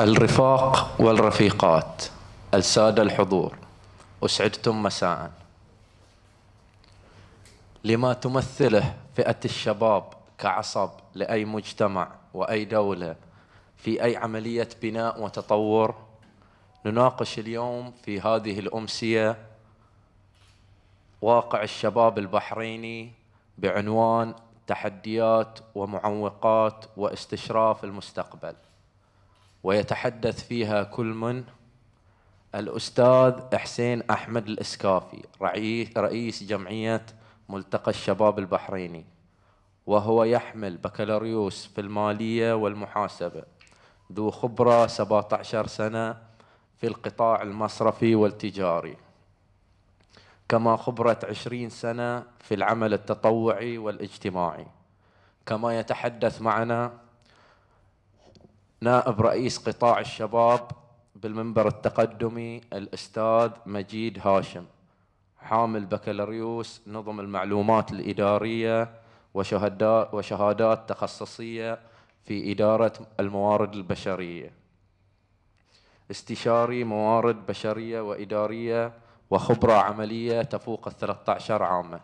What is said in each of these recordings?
الرفاق والرفيقات السادة الحضور. أسعدتم مساء. لما تمثله فئة الشباب كعصب لأي مجتمع وأي دولة في أي عملية بناء وتطور نناقش اليوم في هذه الأمسية واقع الشباب البحريني بعنوان تحديات ومعوقات واستشراف المستقبل. ويتحدث فيها كل من؟ الأستاذ حسين أحمد الإسكافي رئيس جمعية ملتقى الشباب البحريني وهو يحمل بكالوريوس في المالية والمحاسبة ذو خبرة 17 سنة في القطاع المصرفي والتجاري. كما خبرة 20 سنة في العمل التطوعي والاجتماعي. كما يتحدث معنا نائب رئيس قطاع الشباب بالمنبر التقدمي الأستاذ مجيد هاشم حامل بكالوريوس نظم المعلومات الإدارية وشهادات, تخصصية في إدارة الموارد البشرية. استشاري موارد بشرية وإدارية وخبرة عملية تفوق الثلاثة عشر عاما.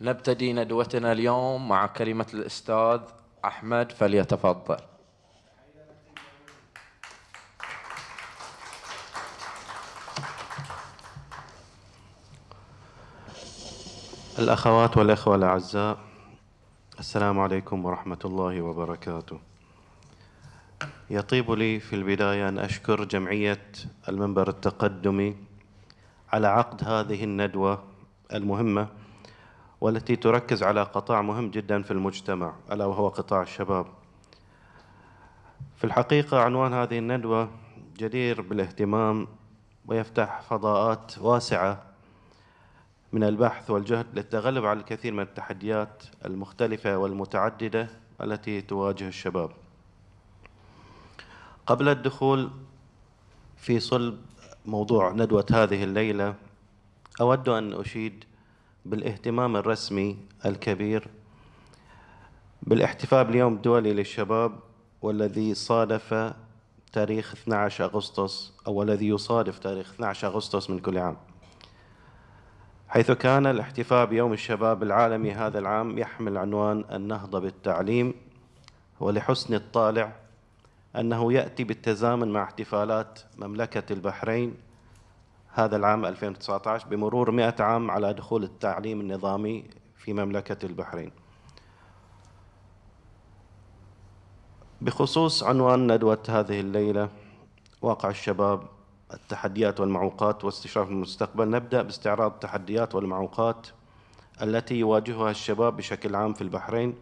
نبتدي ندوتنا اليوم مع كلمة الأستاذ أحمد فليتفضل. الأخوات والأخوة الأعزاء السلام عليكم ورحمة الله وبركاته. يطيب لي في البداية أن أشكر جمعية المنبر التقدمي على عقد هذه الندوة المهمة والتي تركز على قطاع مهم جدا في المجتمع ألا وهو قطاع الشباب. في الحقيقة عنوان هذه الندوة جدير بالاهتمام ويفتح فضاءات واسعة من البحث والجهد للتغلب على الكثير من التحديات المختلفة والمتعددة التي تواجه الشباب. قبل الدخول في صلب موضوع ندوة هذه الليلة أود أن أشيد بالاهتمام الرسمي الكبير بالاحتفال باليوم الدولي للشباب والذي صادف تاريخ 12 أغسطس أو الذي يصادف تاريخ 12 أغسطس من كل عام. حيث كان الاحتفاء بيوم الشباب العالمي هذا العام يحمل عنوان النهضة بالتعليم ولحسن الطالع أنه يأتي بالتزامن مع احتفالات مملكة البحرين هذا العام 2019 بمرور 100 عام على دخول التعليم النظامي في مملكة البحرين. بخصوص عنوان ندوة هذه الليلة واقع الشباب التحديات والمعوقات واستشراف المستقبل نبدأ باستعراض التحديات والمعوقات التي يواجهها الشباب بشكل عام في البحرين.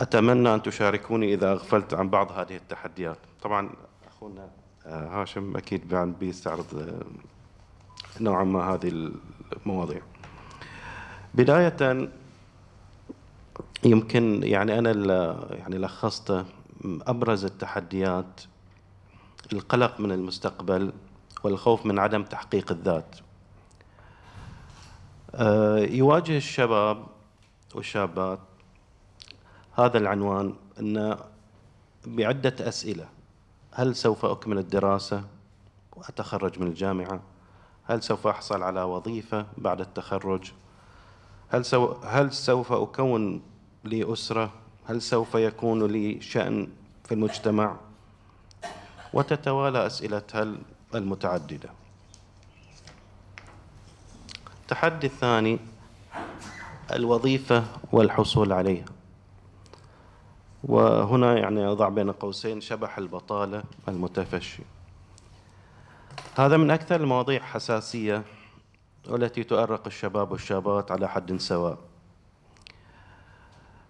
أتمنى أن تشاركوني إذا أغفلت عن بعض هذه التحديات. طبعا أخونا آه، هاشم أكيد بيستعرض آه، نوعا ما هذه المواضيع. بداية يمكن يعني أنا يعني لخصت أبرز التحديات القلق من المستقبل والخوف من عدم تحقيق الذات. آه، يواجه الشباب والشابات هذا العنوان أن بعدة أسئلة. هل سوف أكمل الدراسة وأتخرج من الجامعة؟ هل سوف أحصل على وظيفة بعد التخرج؟ هل, سو هل سوف أكون لي أسرة؟ هل سوف يكون لي شأن في المجتمع؟ وتتوالى أسئلة هل المتعددة. التحدي الثاني الوظيفة والحصول عليها. وهنا يعني أضع بين قوسين شبح البطالة المتفشي. هذا من أكثر المواضيع حساسية والتي تؤرق الشباب والشابات على حد سواء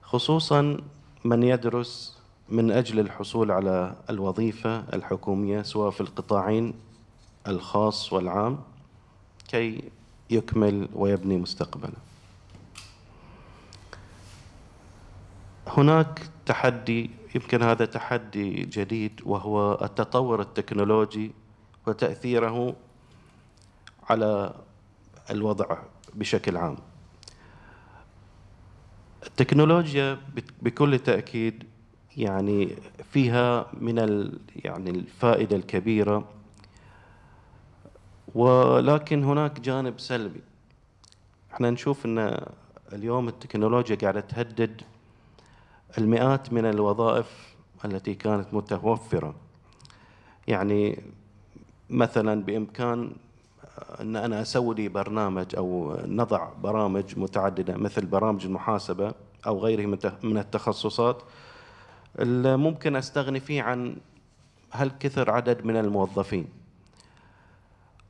خصوصا من يدرس من أجل الحصول على الوظيفة الحكومية سواء في القطاعين الخاص والعام كي يكمل ويبني مستقبله. هناك تحدي يمكن هذا تحدي جديد وهو التطور التكنولوجي وتأثيره على الوضع بشكل عام. التكنولوجيا بكل تأكيد يعني فيها من يعني الفائدة الكبيرة ولكن هناك جانب سلبي. إحنا نشوف إن اليوم التكنولوجيا قاعدة تهدد المئات من الوظائف التي كانت متوفرة. يعني مثلا بإمكان أن أنا أسوي لي برنامج أو نضع برامج متعددة مثل برامج المحاسبة أو غيره من التخصصات ممكن أستغني فيه عن هل كثر عدد من الموظفين.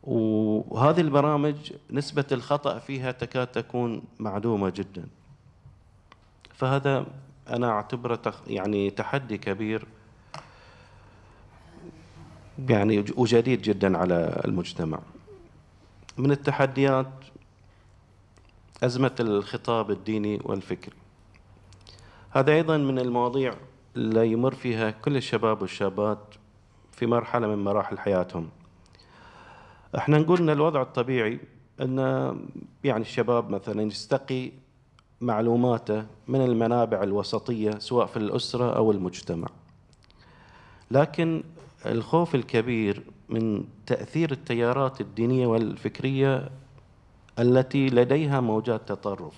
وهذه البرامج نسبة الخطأ فيها تكاد تكون معدومة جدا. فهذا أنا أعتبره يعني تحدي كبير يعني وجديد جدا على المجتمع. من التحديات أزمة الخطاب الديني والفكري. هذا أيضا من المواضيع اللي يمر فيها كل الشباب والشابات في مرحلة من مراحل حياتهم. إحنا نقول إن الوضع الطبيعي إن يعني الشباب مثلا يستقي معلوماته من المنابع الوسطية سواء في الأسرة أو المجتمع. لكن الخوف الكبير من تأثير التيارات الدينية والفكرية التي لديها موجات تطرف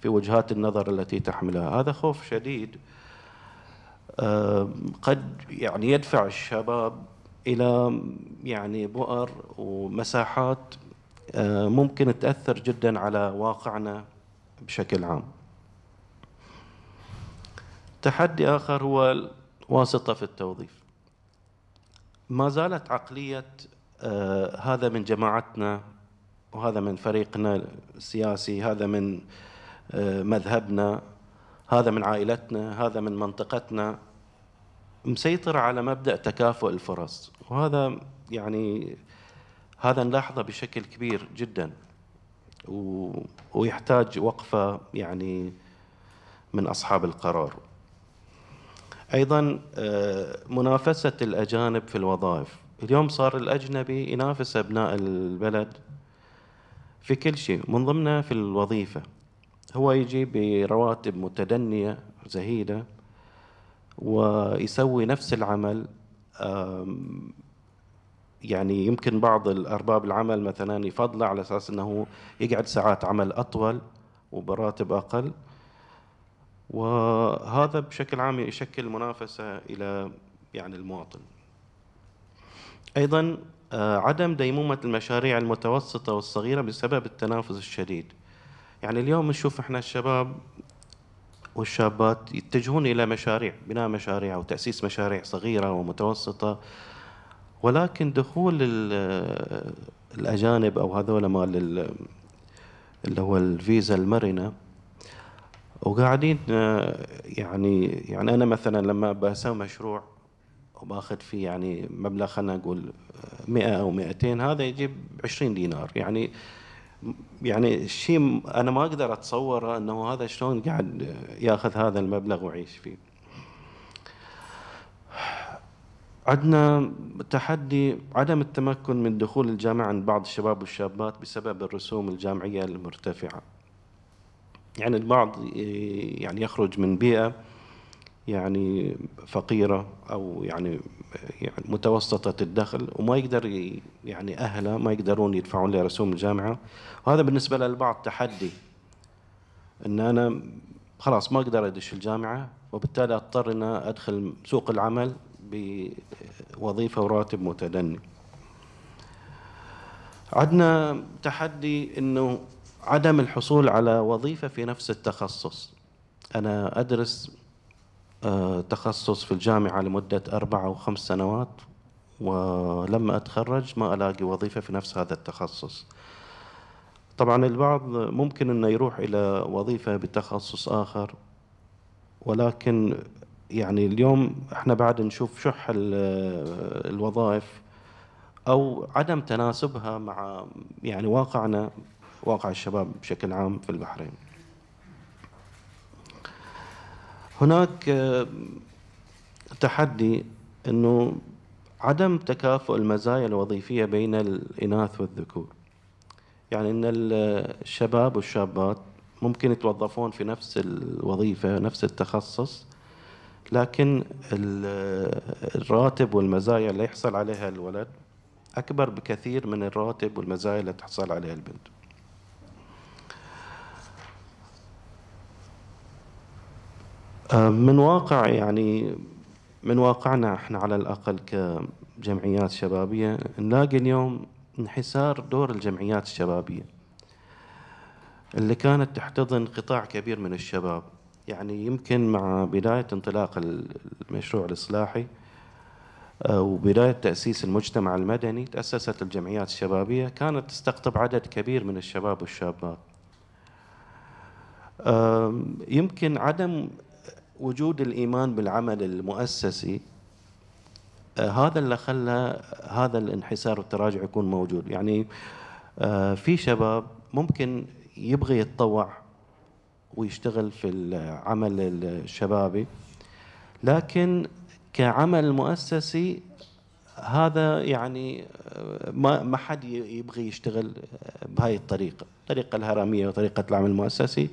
في وجهات النظر التي تحملها. هذا خوف شديد قد يعني يدفع الشباب إلى يعني بؤر ومساحات ممكن تأثر جدا على واقعنا. بشكل عام. تحدي آخر هو الواسطة في التوظيف. ما زالت عقلية آه هذا من جماعتنا وهذا من فريقنا السياسي هذا من آه مذهبنا هذا من عائلتنا هذا من منطقتنا مسيطرة على مبدأ تكافؤ الفرص. وهذا يعني هذا نلاحظه بشكل كبير جدا. ويحتاج وقفة يعني من أصحاب القرار. أيضا آه، منافسة الأجانب في الوظائف. اليوم صار الأجنبي ينافس أبناء البلد في كل شيء من ضمنه في الوظيفة. هو يجي برواتب متدنية زهيدة ويسوي نفس العمل يعني يمكن بعض الأرباب العمل مثلا يفضله على أساس أنه يقعد ساعات عمل أطول وبراتب أقل. وهذا بشكل عام يشكل منافسة إلى يعني المواطن. أيضا آه، عدم ديمومة المشاريع المتوسطة والصغيرة بسبب التنافس الشديد. يعني اليوم نشوف إحنا الشباب والشابات يتجهون إلى مشاريع بناء مشاريع وتأسيس مشاريع صغيرة ومتوسطة. ولكن دخول الأجانب أو هذول مال اللي هو الفيزا المرنة وقاعدين يعني يعني أنا مثلا لما بسوي مشروع وباخذ فيه يعني مبلغ خلينا نقول 100 أو 200 هذا يجيب 20 دينار يعني يعني شيء أنا ما أقدر أتصوره إنه هذا شلون قاعد ياخذ هذا المبلغ ويعيش فيه. عندنا تحدي عدم التمكن من دخول الجامعة عند بعض الشباب والشابات بسبب الرسوم الجامعية المرتفعة. يعني البعض يعني يخرج من بيئة يعني فقيرة أو يعني يعني متوسطة الدخل وما يقدر يعني أهله ما يقدرون يدفعون له رسوم الجامعة. وهذا بالنسبة للبعض تحدي. أن أنا خلاص ما أقدر أدش الجامعة وبالتالي أضطر أن أدخل سوق العمل بوظيفة وراتب متدني. عندنا تحدي أنه عدم الحصول على وظيفة في نفس التخصص. أنا أدرس آه، تخصص في الجامعة لمدة أربع أو خمس سنوات ولما أتخرج ما ألاقي وظيفة في نفس هذا التخصص. طبعا البعض ممكن أنه يروح إلى وظيفة بتخصص آخر ولكن يعني اليوم إحنا بعد نشوف شح الوظائف أو عدم تناسبها مع يعني واقعنا واقع الشباب بشكل عام في البحرين. هناك تحدي إنه عدم تكافؤ المزايا الوظيفية بين الإناث والذكور. يعني إن الشباب والشابات ممكن يتوظفون في نفس الوظيفة نفس التخصص لكن الراتب والمزايا اللي يحصل عليها الولد أكبر بكثير من الراتب والمزايا اللي تحصل عليها البنت. آه، من واقع يعني من واقعنا إحنا على الأقل كجمعيات شبابية نلاقي اليوم انحسار دور الجمعيات الشبابية اللي كانت تحتضن قطاع كبير من الشباب. يعني يمكن مع بداية انطلاق المشروع الإصلاحي آه، وبداية تأسيس المجتمع المدني تأسست الجمعيات الشبابية كانت تستقطب عدد كبير من الشباب والشابات. يمكن عدم وجود الإيمان بالعمل المؤسسي آه، هذا اللي خلى هذا الانحسار والتراجع يكون موجود. يعني آه، في شباب ممكن يبغي يتطوع ويشتغل في العمل الشبابي. لكن كعمل مؤسسي هذا يعني آه، ما ما حد يبغي يشتغل بهاي الطريقة، الطريقة الهرمية وطريقة العمل المؤسسي.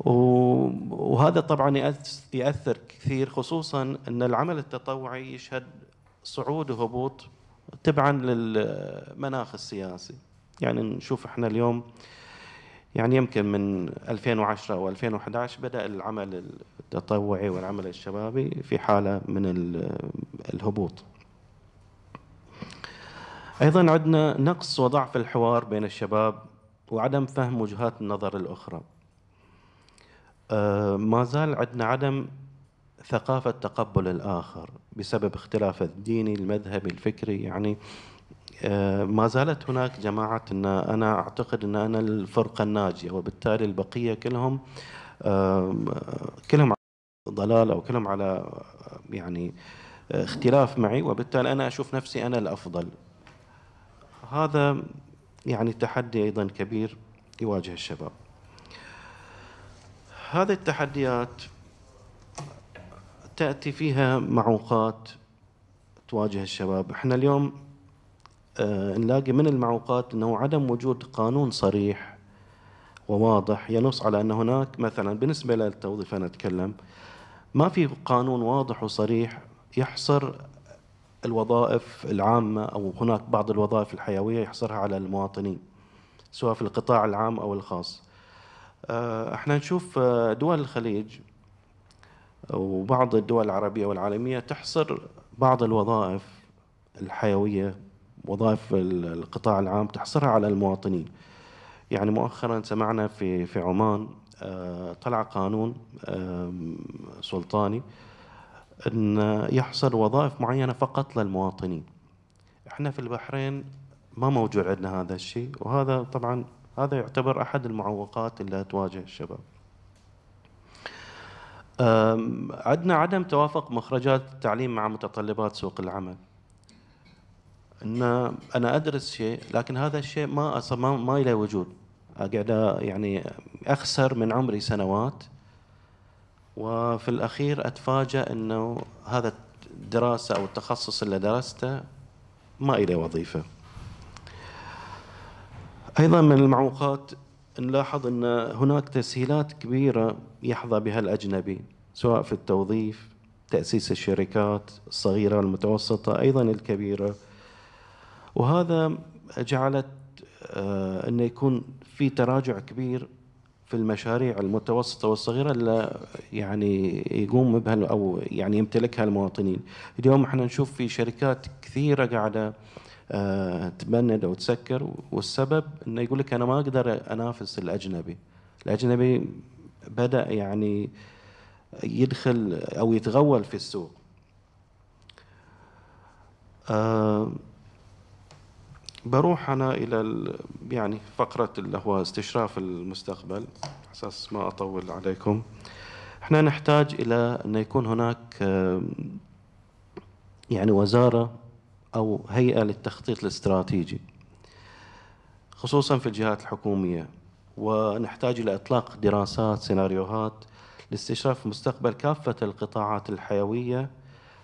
وهذا طبعا يأثر كثير خصوصا إن العمل التطوعي يشهد صعود وهبوط تبعا للمناخ السياسي. يعني نشوف إحنا اليوم يعني يمكن من 2010 أو 2011 بدأ العمل التطوعي والعمل الشبابي في حالة من الهبوط. أيضا عندنا نقص وضعف الحوار بين الشباب وعدم فهم وجهات النظر الأخرى. آه، ما زال عندنا عدم ثقافة تقبل الآخر بسبب اختلاف الديني المذهبي الفكري يعني ما زالت هناك جماعة أن أنا أعتقد أن أنا الفرقة الناجية وبالتالي البقية كلهم كلهم ضلال أو كلهم على يعني اختلاف معي وبالتالي أنا أشوف نفسي أنا الأفضل. هذا يعني تحدي أيضا كبير يواجه الشباب. هذه التحديات تأتي فيها معوقات تواجه الشباب. إحنا اليوم آه نلاقي من المعوقات إنه عدم وجود قانون صريح وواضح ينص على أن هناك مثلا بالنسبة للتوظيف أنا أتكلم ما في قانون واضح وصريح يحصر الوظائف العامة أو هناك بعض الوظائف الحيوية يحصرها على المواطنين سواء في القطاع العام أو الخاص. آه، إحنا نشوف آه، دول الخليج وبعض الدول العربية والعالمية تحصر بعض الوظائف الحيوية وظائف القطاع العام تحصرها على المواطنين. يعني مؤخرا سمعنا في في عمان آه، طلع قانون سلطاني إن يحصر وظائف معينة فقط للمواطنين. إحنا في البحرين ما موجود عندنا هذا الشيء وهذا طبعا هذا يعتبر أحد المعوقات اللي تواجه الشباب. عندنا عدم توافق مخرجات التعليم مع متطلبات سوق العمل. إن أنا أدرس شيء لكن هذا الشيء ما ما, ما له وجود. قاعد يعني أخسر من عمري سنوات وفي الأخير أتفاجأ إنه هذا الدراسة أو التخصص اللي درسته ما له وظيفة. أيضا من المعوقات نلاحظ أن هناك تسهيلات كبيرة يحظى بها الأجنبي سواء في التوظيف تأسيس الشركات الصغيرة المتوسطة أيضا الكبيرة. وهذا جعلت آه، أن يكون في تراجع كبير في المشاريع المتوسطة والصغيرة اللي يعني يقوم بها أو يعني يمتلكها المواطنين. اليوم إحنا نشوف في شركات كثيرة قاعدة آه، تبند أو تسكر والسبب إنه يقول لك أنا ما أقدر أنافس الأجنبي. الأجنبي بدأ يعني يدخل أو يتغول في السوق. أه بروح أنا إلى يعني فقرة اللي هو استشراف المستقبل أساس ما أطول عليكم. إحنا نحتاج إلى أن يكون هناك يعني وزارة أو هيئة للتخطيط الاستراتيجي خصوصا في الجهات الحكومية. ونحتاج إلى إطلاق دراسات سيناريوهات لاستشراف مستقبل كافة القطاعات الحيوية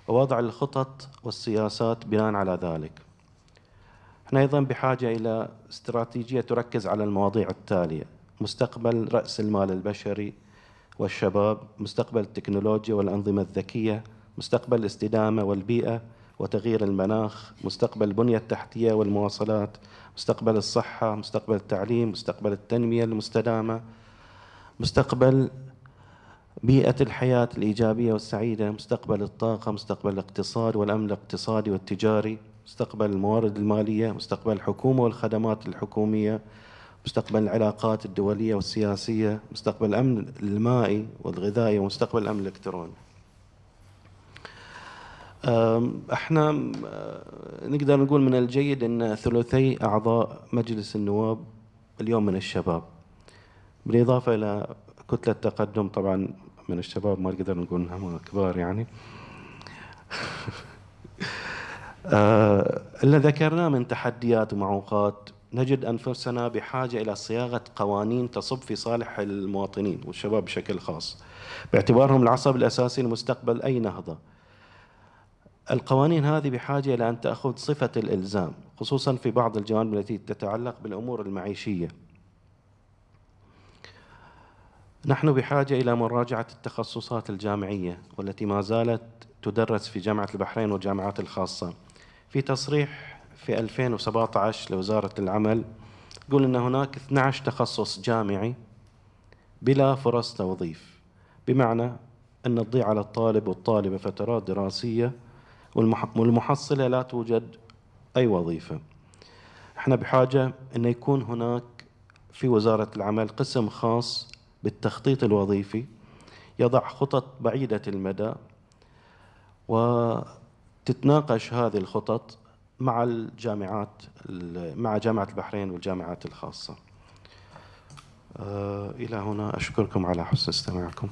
ووضع الخطط والسياسات بناء على ذلك. إحنا أيضا بحاجة إلى استراتيجية تركز على المواضيع التالية. مستقبل رأس المال البشري والشباب مستقبل التكنولوجيا والأنظمة الذكية مستقبل الاستدامة والبيئة وتغيير المناخ مستقبل البنية التحتية والمواصلات مستقبل الصحة مستقبل التعليم مستقبل التنمية المستدامة مستقبل بيئة الحياة الإيجابية والسعيدة مستقبل الطاقة مستقبل الاقتصاد والأمن الاقتصادي والتجاري. مستقبل الموارد المالية مستقبل الحكومة والخدمات الحكومية مستقبل العلاقات الدولية والسياسية مستقبل الأمن المائي والغذائي ومستقبل الأمن الإلكتروني. إحنا نقدر نقول من الجيد أن ثلثي أعضاء مجلس النواب اليوم من الشباب. بالإضافة إلى كتلة تقدم طبعا من الشباب ما نقدر نقول إنهم كبار يعني. اللي ذكرناه من تحديات ومعوقات نجد أنفسنا بحاجة إلى صياغة قوانين تصب في صالح المواطنين والشباب بشكل خاص. باعتبارهم العصب الأساسي لمستقبل أي نهضة. القوانين هذه بحاجة إلى أن تأخذ صفة الإلزام خصوصا في بعض الجوانب التي تتعلق بالأمور المعيشية. نحن بحاجة إلى مراجعة التخصصات الجامعية والتي ما زالت تدرس في جامعة البحرين والجامعات الخاصة. في تصريح في 2017 لوزارة العمل يقول أن هناك 12 تخصص جامعي بلا فرص توظيف بمعنى أن تضيع على الطالب والطالبة فترات دراسية والمحصلة لا توجد أي وظيفة. إحنا بحاجة أن يكون هناك في وزارة العمل قسم خاص بالتخطيط الوظيفي يضع خطط بعيدة المدى وتتناقش هذه الخطط مع الجامعات مع جامعة البحرين والجامعات الخاصة. آه، إلى هنا أشكركم على حسن استماعكم.